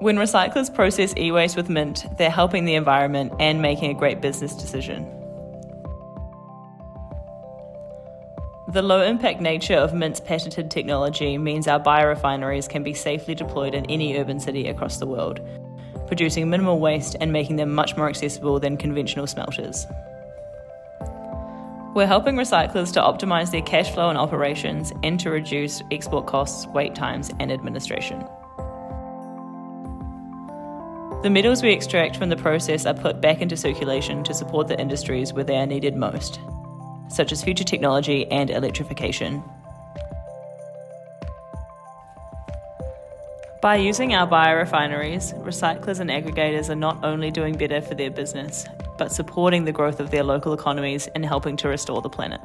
When recyclers process e waste with Mint, they're helping the environment and making a great business decision. The low impact nature of Mint's patented technology means our biorefineries can be safely deployed in any urban city across the world, producing minimal waste and making them much more accessible than conventional smelters. We're helping recyclers to optimize their cash flow and operations and to reduce export costs, wait times, and administration. The metals we extract from the process are put back into circulation to support the industries where they are needed most, such as future technology and electrification. By using our biorefineries, recyclers and aggregators are not only doing better for their business, but supporting the growth of their local economies and helping to restore the planet.